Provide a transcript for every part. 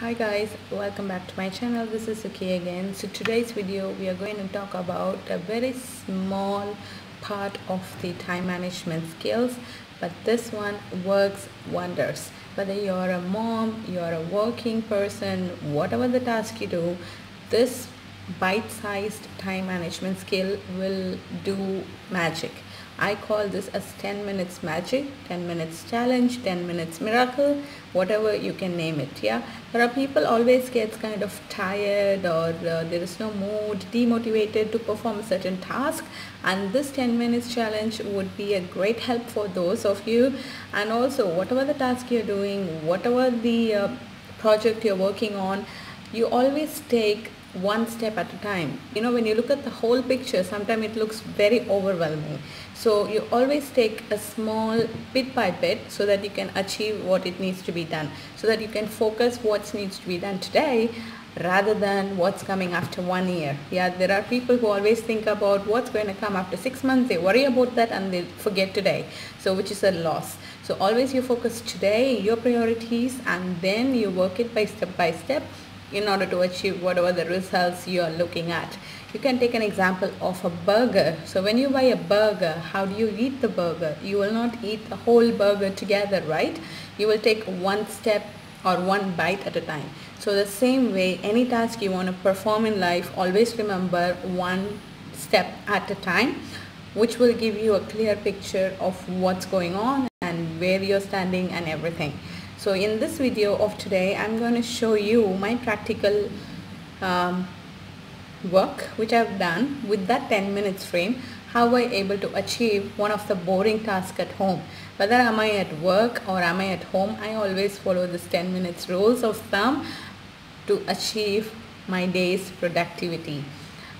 hi guys welcome back to my channel. This is Suki again. So today's video we are going to talk about a very small part of the time management skills but this one works wonders. Whether you're a mom you're a working person whatever the task you do this bite-sized time management skill will do magic I call this as 10 minutes magic, 10 minutes challenge, 10 minutes miracle, whatever you can name it. Yeah, there are people always gets kind of tired or uh, there is no mood, demotivated to perform a certain task. And this 10 minutes challenge would be a great help for those of you. And also whatever the task you're doing, whatever the uh, project you're working on, you always take one step at a time. You know when you look at the whole picture sometimes it looks very overwhelming so you always take a small bit by bit so that you can achieve what it needs to be done. So that you can focus what needs to be done today rather than what's coming after one year. Yeah there are people who always think about what's going to come after six months. They worry about that and they forget today. So which is a loss. So always you focus today your priorities and then you work it by step by step in order to achieve whatever the results you are looking at. You can take an example of a burger. So when you buy a burger, how do you eat the burger? You will not eat the whole burger together, right? You will take one step or one bite at a time. So the same way, any task you want to perform in life, always remember one step at a time, which will give you a clear picture of what's going on and where you're standing and everything. So in this video of today, I'm going to show you my practical um, work which I've done with that 10 minutes frame how I able to achieve one of the boring tasks at home. Whether am I at work or am I at home I always follow this 10 minutes rules of thumb to achieve my day's productivity.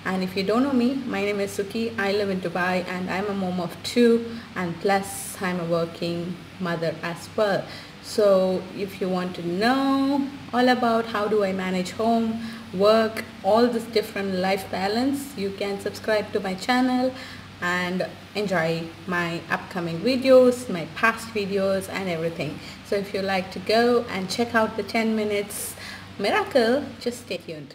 And if you don't know me my name is Suki. I live in Dubai and I'm a mom of two and plus I'm a working mother as well so if you want to know all about how do I manage home, work, all this different life balance, you can subscribe to my channel and enjoy my upcoming videos, my past videos and everything. So if you like to go and check out the 10 minutes miracle, just stay tuned.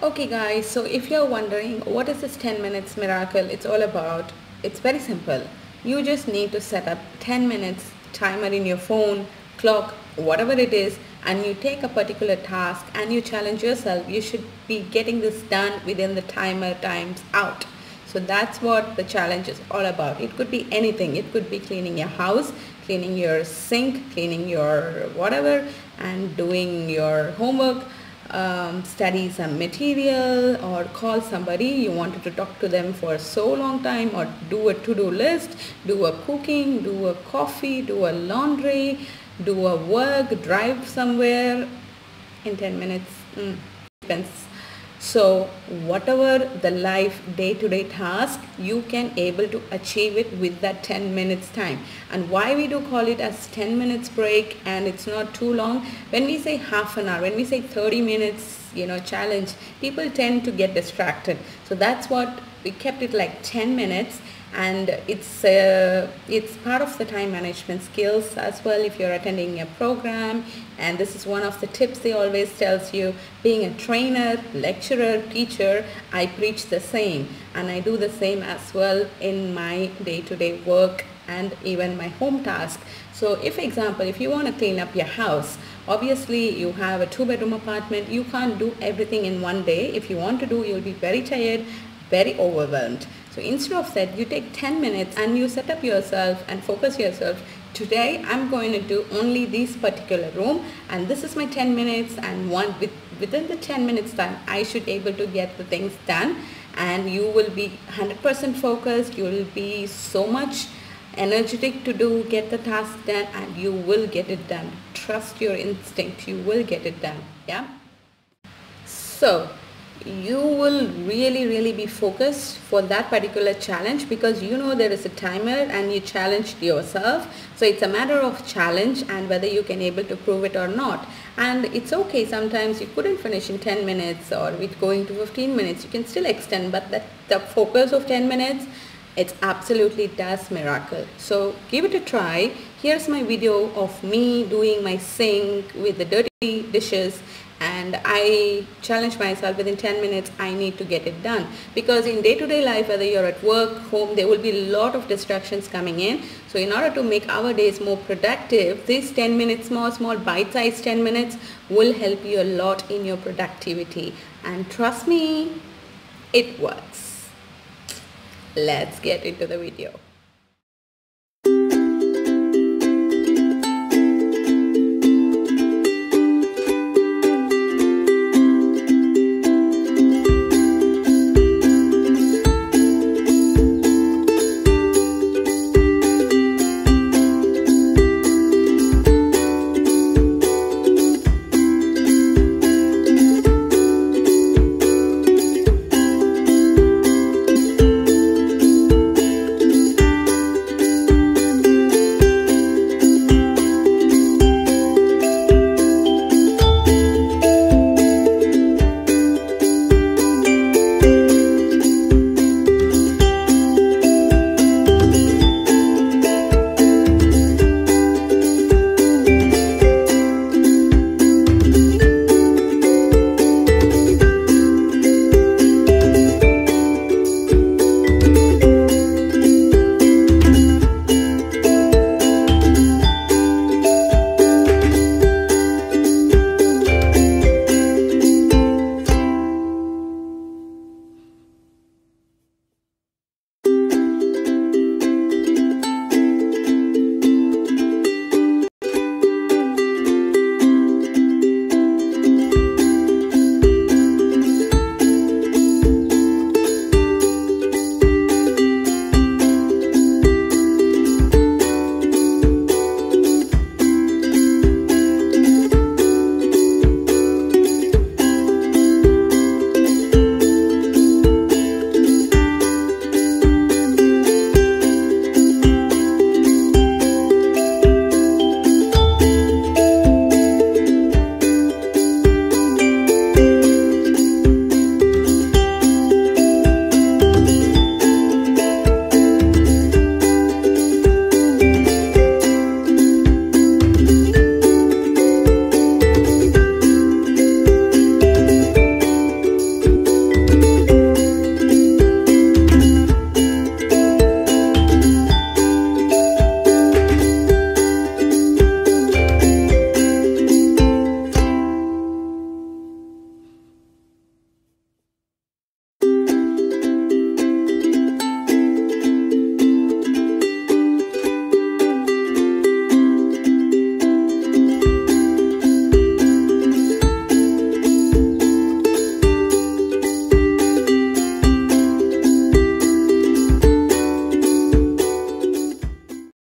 Okay guys, so if you're wondering what is this 10 minutes miracle it's all about, it's very simple. You just need to set up 10 minutes timer in your phone, clock, whatever it is and you take a particular task and you challenge yourself, you should be getting this done within the timer times out. So that's what the challenge is all about. It could be anything. It could be cleaning your house, cleaning your sink, cleaning your whatever and doing your homework um, study some material or call somebody you wanted to talk to them for so long time or do a to-do list do a cooking do a coffee do a laundry do a work drive somewhere in 10 minutes mm, depends so whatever the life day-to-day -day task, you can able to achieve it with that 10 minutes time. And why we do call it as 10 minutes break and it's not too long. When we say half an hour, when we say 30 minutes, you know, challenge, people tend to get distracted. So that's what we kept it like 10 minutes and it's uh, it's part of the time management skills as well if you're attending a program. And this is one of the tips they always tells you being a trainer lecturer teacher I preach the same. And I do the same as well in my day-to-day -day work and even my home task. So if example if you want to clean up your house obviously you have a two bedroom apartment you can't do everything in one day. If you want to do you'll be very tired very overwhelmed so instead of that, you take 10 minutes and you set up yourself and focus yourself. Today, I'm going to do only this particular room and this is my 10 minutes and one with, within the 10 minutes time, I should be able to get the things done and you will be 100% focused. You will be so much energetic to do, get the task done and you will get it done. Trust your instinct. You will get it done. Yeah. So you will really really be focused for that particular challenge because you know there is a timer and you challenged yourself. So it's a matter of challenge and whether you can able to prove it or not. And it's okay sometimes you couldn't finish in 10 minutes or with going to 15 minutes you can still extend but that the focus of 10 minutes it absolutely does miracle. So give it a try. Here's my video of me doing my sink with the dirty dishes and I challenge myself within 10 minutes I need to get it done. Because in day-to-day -day life whether you're at work home there will be a lot of distractions coming in. So in order to make our days more productive these 10 minutes small small bite-sized 10 minutes will help you a lot in your productivity. And trust me it works let's get into the video